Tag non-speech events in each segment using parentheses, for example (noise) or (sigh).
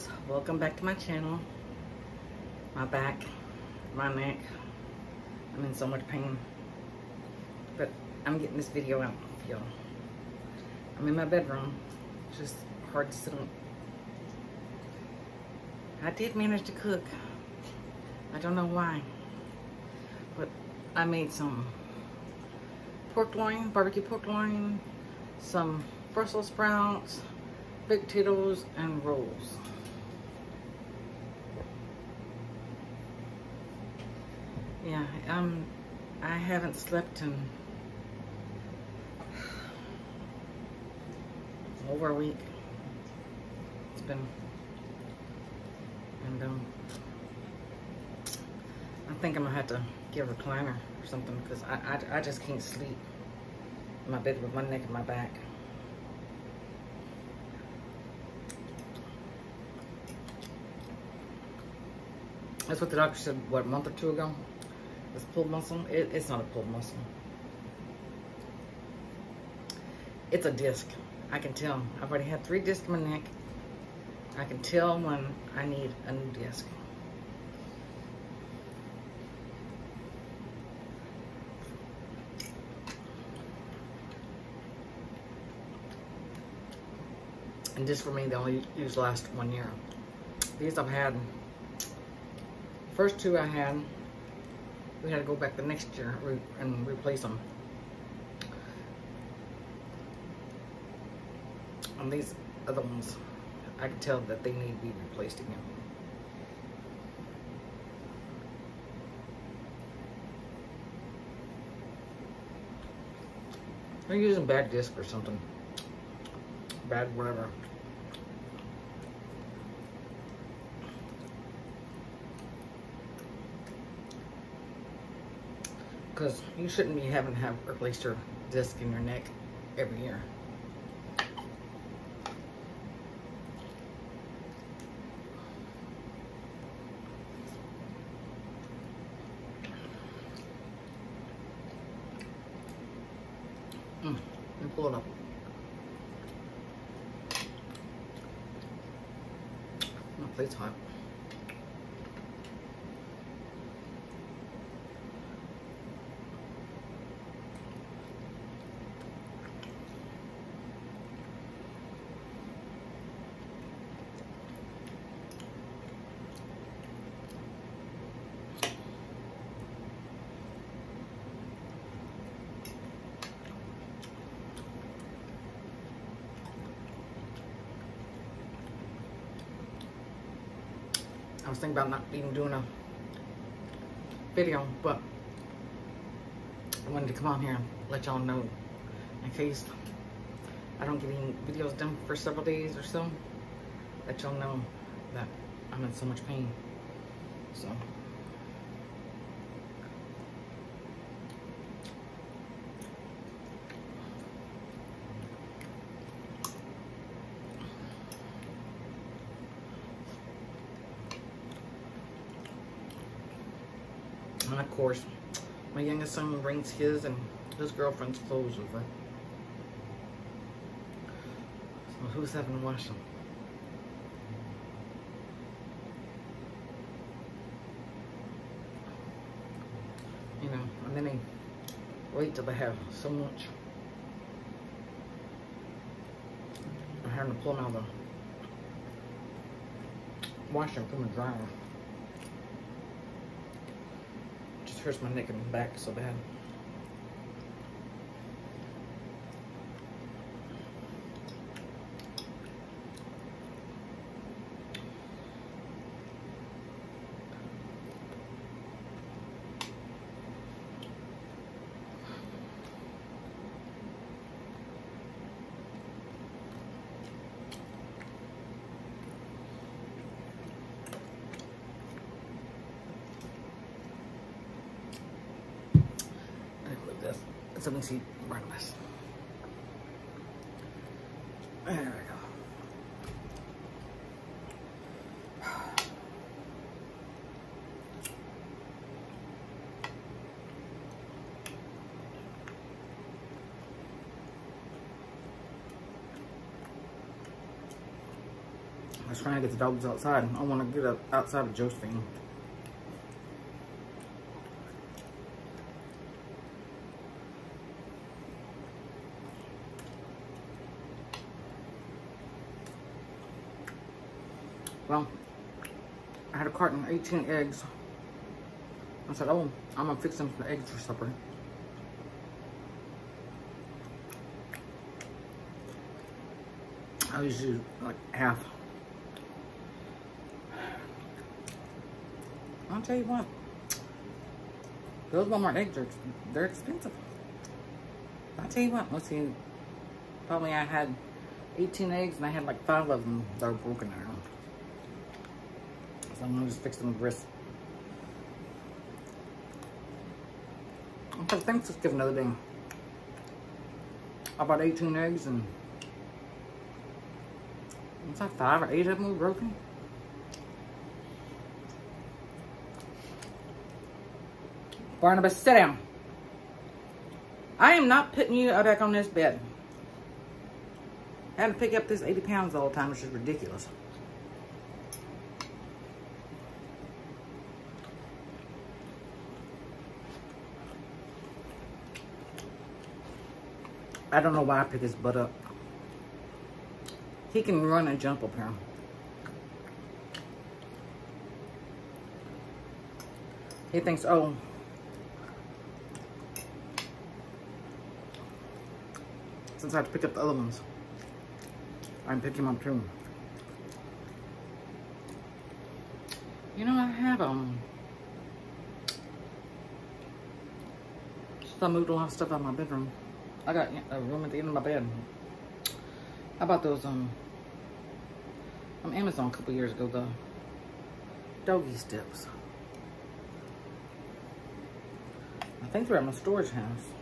Friends, welcome back to my channel. My back, my neck, I'm in so much pain. But I'm getting this video out y'all. I'm in my bedroom, it's just hard to sit on. I did manage to cook. I don't know why, but I made some pork loin, barbecue pork loin, some Brussels sprouts, baked potatoes, and rolls. Yeah, um, I haven't slept in over a week. It's been, and um, I think I'm gonna have to get a recliner or something because I, I, I just can't sleep in my bed with my neck and my back. That's what the doctor said, what, a month or two ago? This pulled muscle? It, it's not a pulled muscle. It's a disc. I can tell. I've already had three discs in my neck. I can tell when I need a new disc. And just for me, they only use last one year. These I've had, first two I had, we had to go back the next year and replace them. On these other ones, I can tell that they need to be replaced again. They're using bad disc or something. Bad whatever. Because you shouldn't be having to have replaced your disc in your neck every year. Mm, me pull it up. My plate's hot. I was thinking about not even doing a video, but I wanted to come on here and let y'all know in case I don't get any videos done for several days or so, let y'all know that I'm in so much pain. So. Course, my youngest son brings his and his girlfriend's clothes over. So who's having to wash them? You know, and then they wait till they have so much. I'm having to pull them out of the washer in the dryer. Hurts my neck and back so bad. so we can see right of us. There we go. I was trying to get the dogs outside. I want to get up outside of Josephine. Well, I had a carton of 18 eggs. I said, oh, I'm gonna fix them some eggs for supper. I usually like half. I'll tell you what, those Walmart eggs are they're expensive. I'll tell you what, let's see, probably I had 18 eggs and I had like five of them that were broken down. So I'm gonna just fix them with wrist. Okay, thanks, let's give another day. I bought 18 eggs and it's like five or eight of them were broken. Barnabas, sit down. I am not putting you back on this bed. Had to pick up this 80 pounds all the time, is ridiculous. I don't know why I picked his butt up. He can run and jump up here. He thinks, oh, since I have to pick up the other ones, I can pick him up too. You know, I have, um, I moved a lot of stuff out of my bedroom. I got a room at the end of my bed. How about those um from Amazon a couple years ago, the doggy steps. I think they're at my storage house.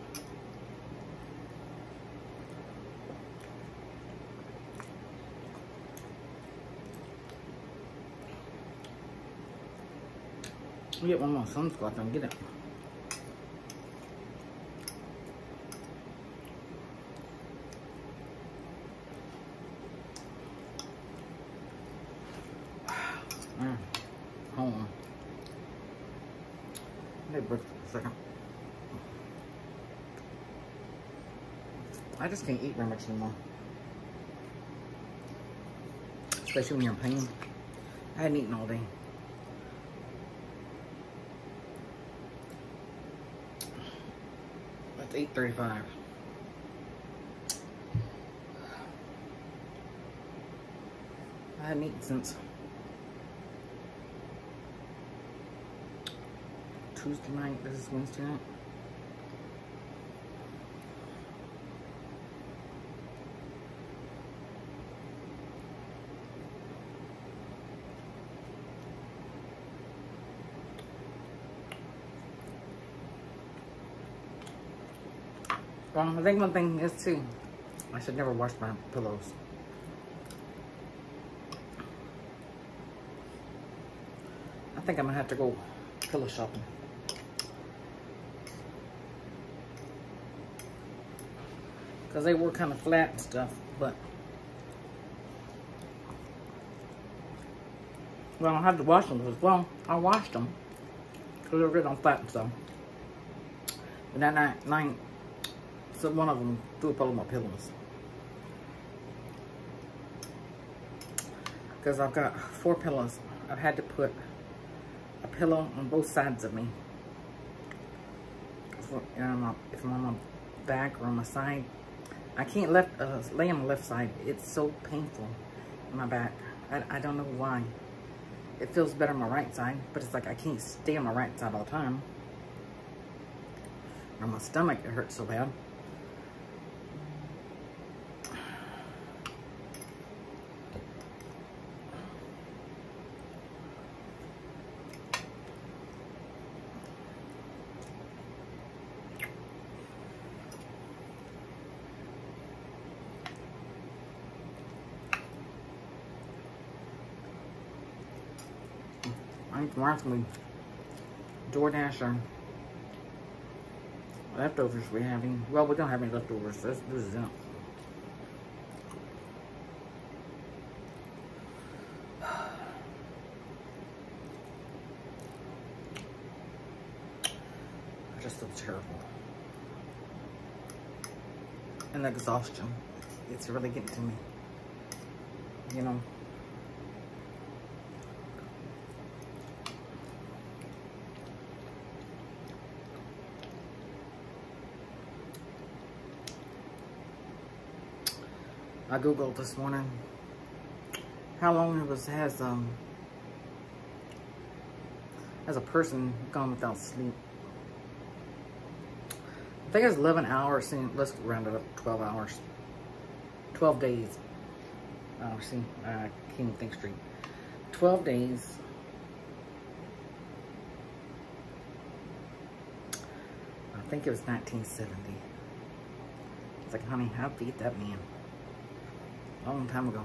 We get one more there and get it. (sighs) Mm, I just can't eat very much anymore. Especially when you're in pain. I hadn't eaten all day. That's 8.35. I hadn't eaten since Tuesday night. This is Wednesday night. I think one thing is too, I should never wash my pillows. I think I'm gonna have to go pillow shopping. Because they were kind of flat and stuff, but well, I had to wash them as well. I washed them because they were getting on flat and stuff. But that night, night so one of them threw up all my pillows. Because I've got four pillows. I've had to put a pillow on both sides of me. For, know, if I'm on my back or on my side. I can't left uh, lay on the left side. It's so painful in my back. I, I don't know why. It feels better on my right side, but it's like I can't stay on my right side all the time. Or my stomach, it hurts so bad. broccoli, DoorDasher, leftovers we're having. Well, we don't have any leftovers. So this, this is it. I just feel terrible. And exhaustion. It's really getting to me. You know. I googled this morning how long it was has um as a person gone without sleep. I think it's 11 hours. Let's round it up 12 hours. 12 days. Oh, see, I can't think straight. 12 days. I think it was 1970. It's like, honey, how beat that man? Long time ago.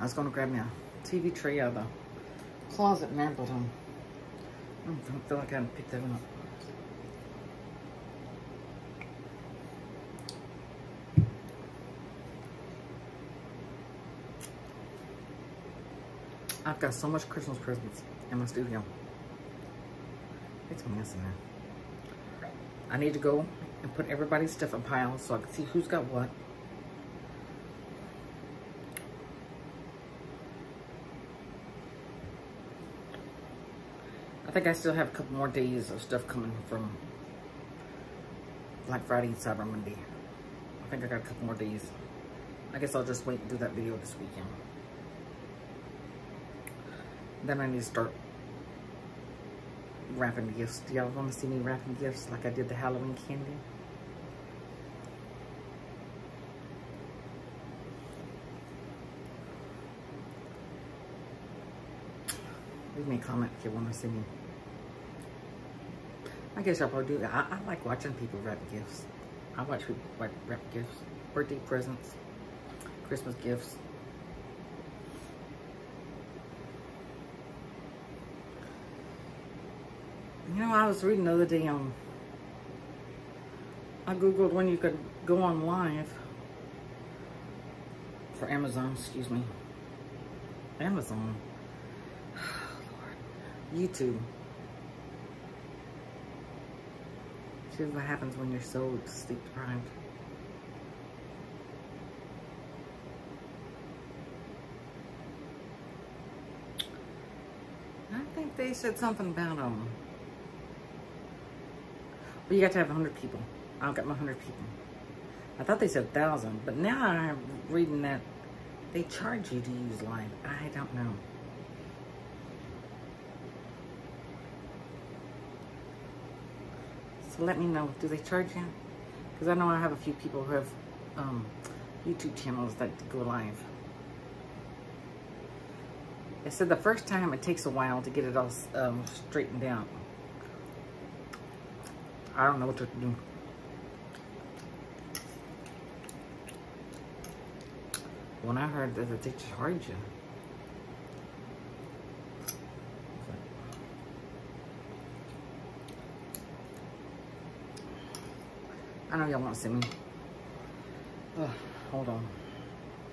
I was going to grab me a Out of the closet um, I don't feel like I can pick that one up. I've got so much Christmas presents in my studio. It's a mess in there. I need to go and put everybody's stuff in piles so I can see who's got what. Think I still have a couple more days of stuff coming from Black Friday and Cyber Monday. I think I got a couple more days. I guess I'll just wait and do that video this weekend. Then I need to start wrapping gifts. Do y'all want to see me wrapping gifts like I did the Halloween candy? Leave me a comment if you want to see me. I guess I'll probably do that. I, I like watching people wrap gifts. I watch people wrap, wrap gifts, birthday presents, Christmas gifts. You know, I was reading the other day, on, I Googled when you could go on live for Amazon, excuse me. Amazon. (sighs) Lord. YouTube. See what happens when you're so sleep deprived. I think they said something about um well, you got to have 100 people. I'll get my 100 people. I thought they said 1,000, but now I'm reading that they charge you to use live. I don't know. So let me know. Do they charge you? Because I know I have a few people who have um, YouTube channels that go live. It said the first time it takes a while to get it all um, straightened out. I don't know what to do. When I heard that they charge you. I know y'all want to see me. Oh, hold on.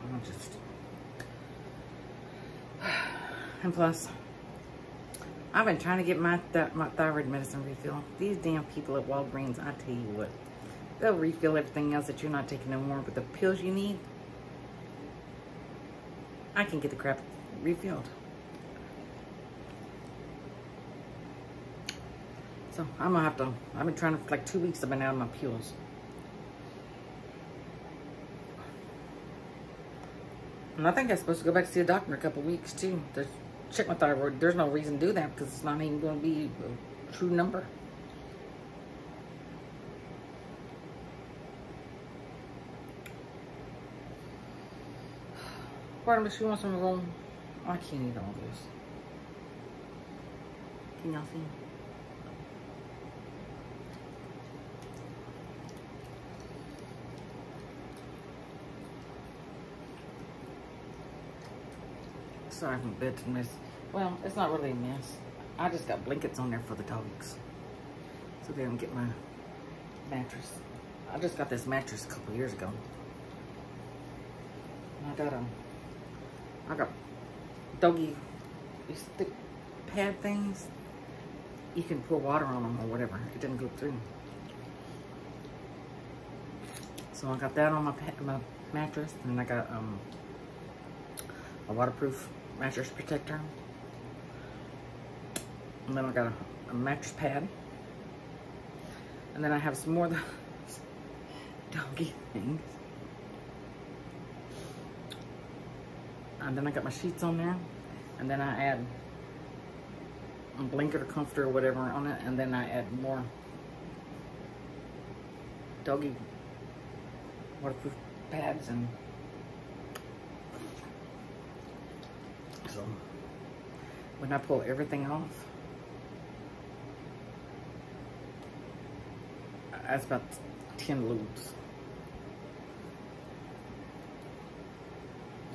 I'm just... (sighs) And plus, I've been trying to get my, th my thyroid medicine refilled. These damn people at Walgreens, I tell you what, they'll refill everything else that you're not taking no more, but the pills you need, I can get the crap refilled. So I'm gonna have to, I've been trying to, like two weeks I've been out of my pills. And I think I'm supposed to go back to see a doctor in a couple weeks too. To check my thyroid. There's no reason to do that because it's not even going to be a true number. Pardon me, she wants some room. I can't eat all this. Can y'all see? Sorry for bed's a mess. Well, it's not really a mess. I just got blankets on there for the dogs. So they don't get my mattress. I just got this mattress a couple years ago. I got a, I got doggy, these thick pad things. You can pour water on them or whatever. It didn't go through. So I got that on my, my mattress. And I got um, a waterproof mattress protector. And then I got a, a mattress pad. And then I have some more the (laughs) doggy things. And then I got my sheets on there. And then I add a blanket or comforter or whatever on it. And then I add more doggy waterproof pads and so when I pull everything off? That's about 10 loops.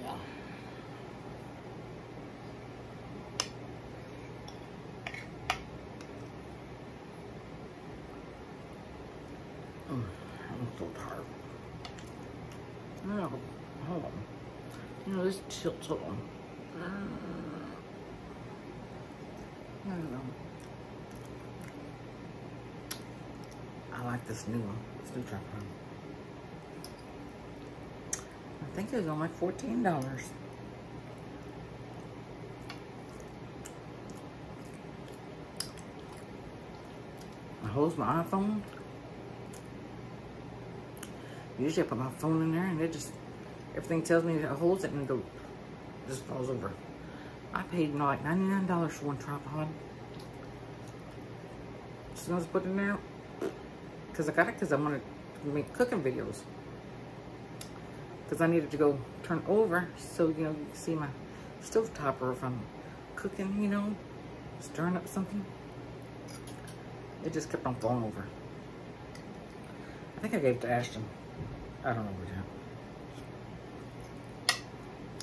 Yeah. Oh, I'm so tired. No, hold on. You know, this tilts on. I don't know. I like this new one, new tripod. I think it was only $14. I hold my iPhone Usually I put my phone in there and it just, everything tells me it holds it and it just falls over. I paid like $99 for one tripod. So I was put in there because I got it because I wanted to make cooking videos. Because I needed to go turn over so, you know, you can see my stove topper if I'm cooking, you know, stirring up something. It just kept on falling over. I think I gave it to Ashton. I don't know which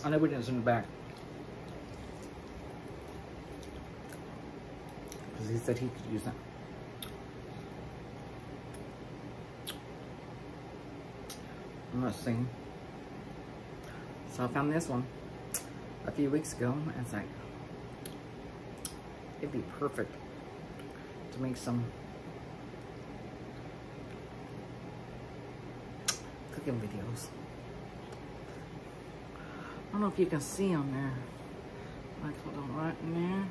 I know we didn't send it back. Because he said he could use that. Not singing. So I found this one a few weeks ago. And it's like, it'd be perfect to make some cooking videos. I don't know if you can see on there. Like, hold on, right in there.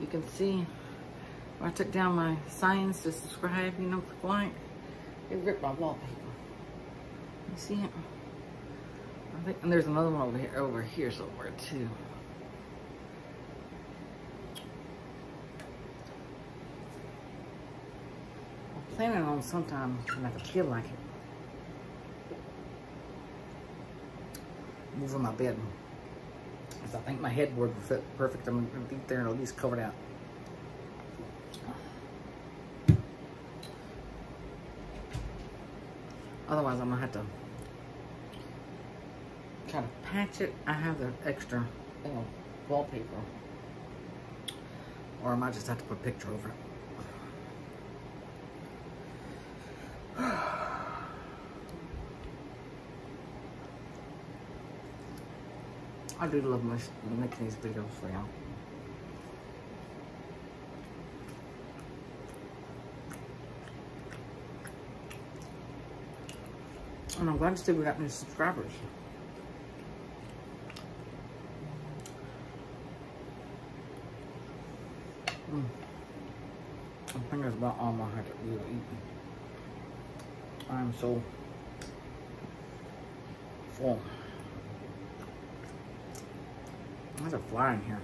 You can see I took down my signs to subscribe, you know, click like. It ripped my wallpaper. You see it? I think, and there's another one over here, over here somewhere too. I'm planning on sometime when I feel like it. moving my bed. Because I think my headboard will fit perfect. I'm going to be there and at least covered out. Otherwise, I'm going to have to kind of patch it. I have the extra you know, wallpaper. Or I might just have to put a picture over it. (sighs) I do love making these videos for y'all. I'm glad to see we got new subscribers. Mm. I think that's about all I had to eat. I'm so full. There's a fly in here.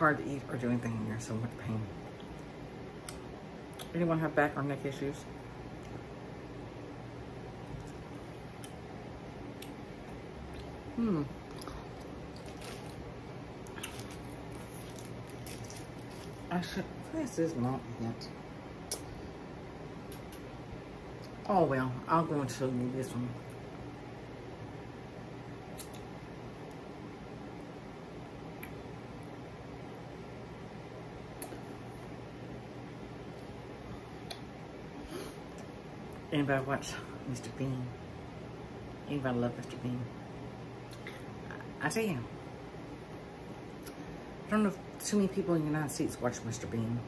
Hard to eat or do anything when you're so much pain. Anyone have back or neck issues? Hmm. I should, this is not yet. Oh well, I'll go and show you this one. Anybody watch Mr. Bean? Anybody love Mr. Bean? I, I tell you, I don't know if too many people in the United States watch Mr. Bean.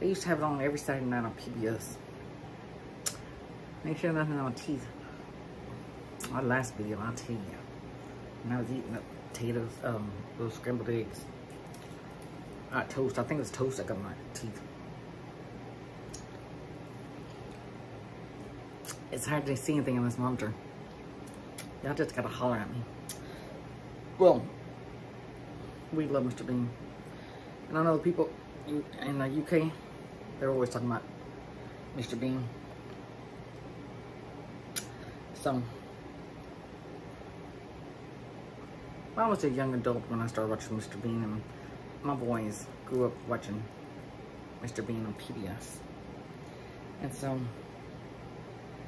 They used to have it on every Saturday night on PBS. Make sure nothing on teeth. My last video, I'll tell you. When I was eating the potatoes, um, those scrambled eggs. Not toast. I think it's toast I got my teeth. It's hard to see anything in this monitor. Y'all just gotta holler at me. Well, we love Mr. Bean. And I know the people in the UK, they're always talking about Mr. Bean. So, I was a young adult when I started watching Mr. Bean, and my boys grew up watching Mr. Bean on PBS. And so,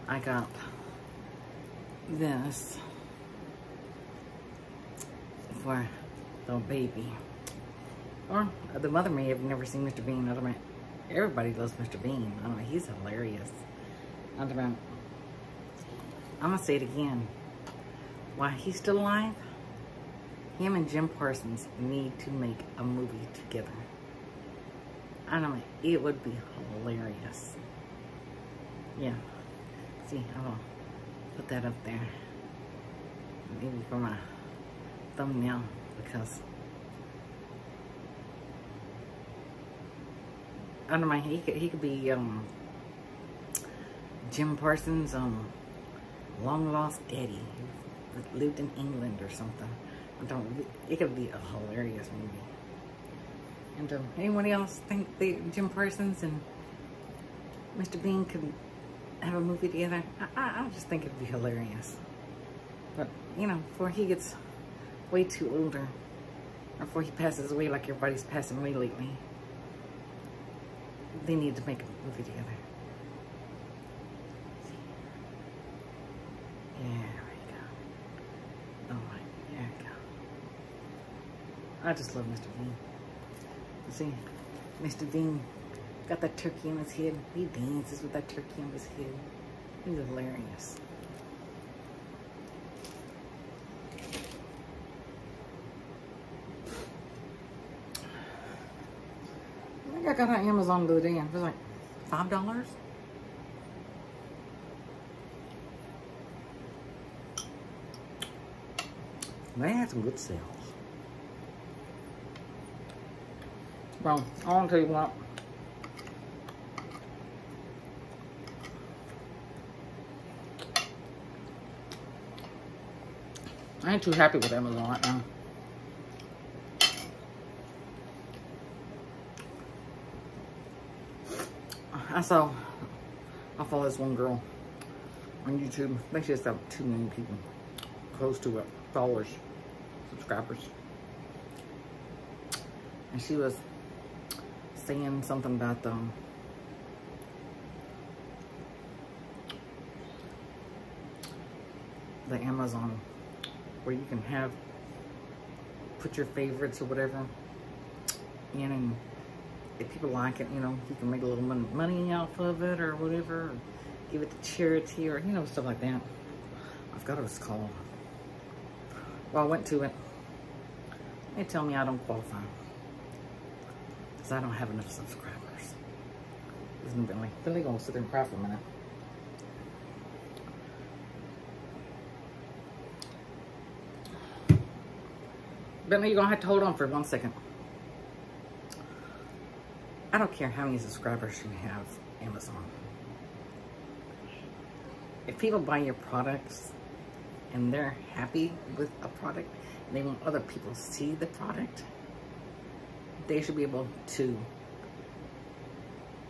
I got this for the baby. Or uh, the mother may have never seen Mr. Bean. I don't know. Everybody loves Mr. Bean. I don't know. He's hilarious. I don't know. I'm going to say it again. While he's still alive, him and Jim Parsons need to make a movie together. I don't know. It would be hilarious. Yeah see, I'll put that up there. Maybe for my thumbnail because I don't he could, he could be um, Jim Parsons' um, long lost daddy who lived in England or something. I don't, it could be a hilarious movie. And um, anyone else think they, Jim Parsons and Mr. Bean could have a movie together, I, I, I just think it'd be hilarious. But, you know, before he gets way too older, or before he passes away like everybody's passing away lately, they need to make a movie together. There we go. Oh there we go. I just love Mr. Bean. See, Mr. Bean Got that turkey on his head. He dances with that turkey on his head. He's hilarious. I think I got on Amazon the other day. It was like five dollars. They had some good sales. Well, I want to tell you what. Ain't too happy with Amazon right now. I saw, I follow this one girl on YouTube. I think she has got 2 million people, close to it, followers, subscribers. And she was saying something about the, the Amazon where you can have, put your favorites or whatever in and if people like it, you know, you can make a little money off of it or whatever, or give it to charity or, you know, stuff like that. I forgot what it's called. Well, I went to it. They tell me I don't qualify. Because I don't have enough subscribers. Isn't Billy? Billy gonna sit there and cry for a minute. Bentley, you're to have to hold on for one second. I don't care how many subscribers you have, Amazon. If people buy your products and they're happy with a product and they want other people to see the product, they should be able to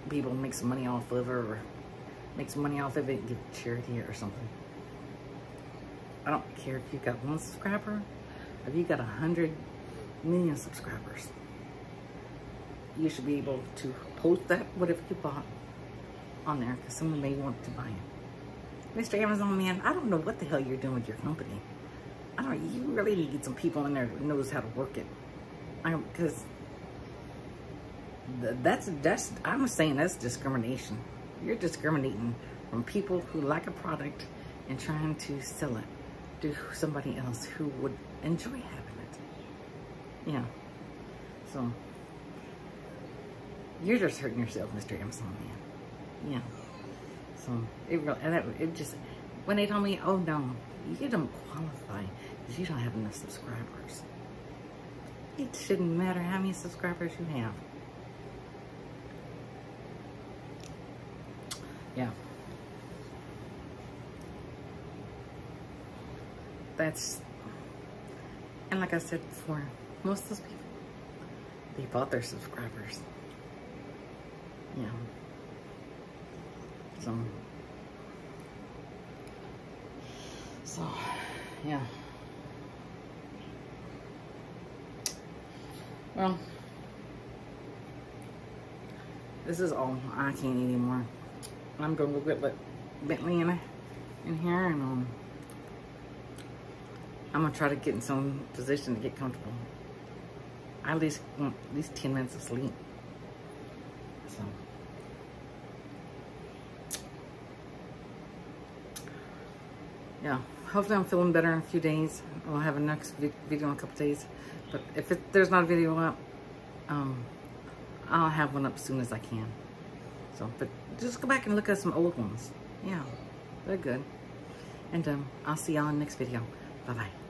be able to make some money off of it or make some money off of it and give charity or something. I don't care if you got one subscriber if you got a hundred million subscribers, you should be able to post that whatever you bought on there because someone may want to buy it. Mr. Amazon man, I don't know what the hell you're doing with your company. I don't. You really need some people in there who knows how to work it. I because that's that's. I'm saying that's discrimination. You're discriminating from people who like a product and trying to sell it to somebody else who would enjoy having it. Yeah. So you're just hurting yourself, Mr. Amazon man. Yeah. So it really, and it, it just when they told me, oh no, you don't qualify because you don't have enough subscribers. It shouldn't matter how many subscribers you have. Yeah. That's, and like I said before, most of those people, they bought their subscribers. Yeah. So, so, yeah. Well, this is all. I can't eat anymore. I'm going to go get Bentley in, in here and um, I'm to try to get in some position to get comfortable. I at least want at least 10 minutes of sleep. So. Yeah, hopefully I'm feeling better in a few days. I'll have a next video in a couple days. But if it, there's not a video up, um, I'll have one up as soon as I can. So, but just go back and look at some old ones. Yeah, they're good. And um, I'll see y'all in the next video. Bye-bye.